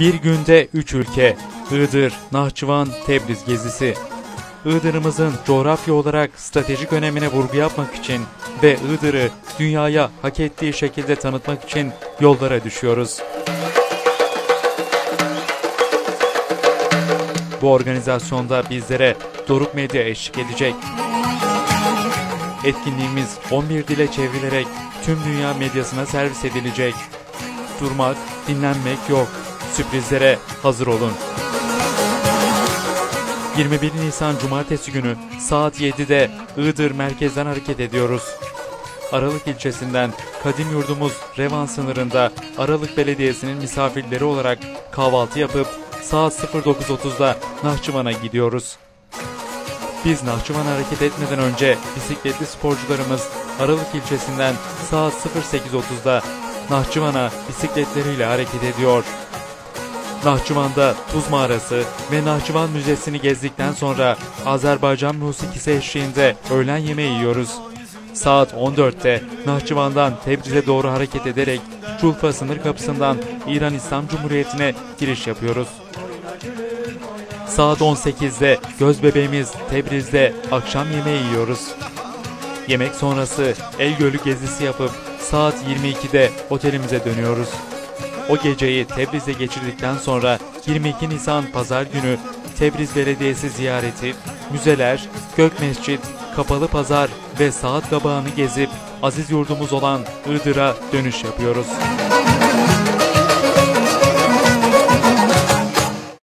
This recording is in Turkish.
Bir günde üç ülke, Iğdır, Nahçıvan, Tebriz gezisi. Iğdır'ımızın coğrafya olarak stratejik önemine vurgu yapmak için ve Iğdır'ı dünyaya hak ettiği şekilde tanıtmak için yollara düşüyoruz. Bu organizasyonda bizlere Doruk Medya eşlik edecek. Etkinliğimiz 11 dile çevrilerek tüm dünya medyasına servis edilecek. Durmak, dinlenmek yok. Sürprizlere hazır olun. 21 Nisan Cumartesi günü saat 7'de Iğdır merkezden hareket ediyoruz. Aralık ilçesinden kadim yurdumuz Revan sınırında Aralık Belediyesi'nin misafirleri olarak kahvaltı yapıp saat 09.30'da Nahçıvan'a gidiyoruz. Biz Nahçıvan'a hareket etmeden önce bisikletli sporcularımız Aralık ilçesinden saat 08.30'da Nahçıvan'a bisikletleriyle hareket ediyor. Nahçıvan'da Tuz Mağarası ve Nahçıvan Müzesi'ni gezdikten sonra Azerbaycan musikisi eşliğinde öğlen yemeği yiyoruz. Saat 14'te Nahçıvan'dan Tebriz'e doğru hareket ederek Çulfa sınır kapısından İran İslam Cumhuriyeti'ne giriş yapıyoruz. Saat 18'de göz bebeğimiz Tebriz'de akşam yemeği yiyoruz. Yemek sonrası El Gölü gezisi yapıp saat 22'de otelimize dönüyoruz. O geceyi Tebriz'de geçirdikten sonra 22 Nisan Pazar günü Tebriz Belediyesi ziyareti, müzeler, Gök Mescit, Kapalı Pazar ve Saat Kabağı'nı gezip aziz yurdumuz olan Iğdır'a dönüş yapıyoruz.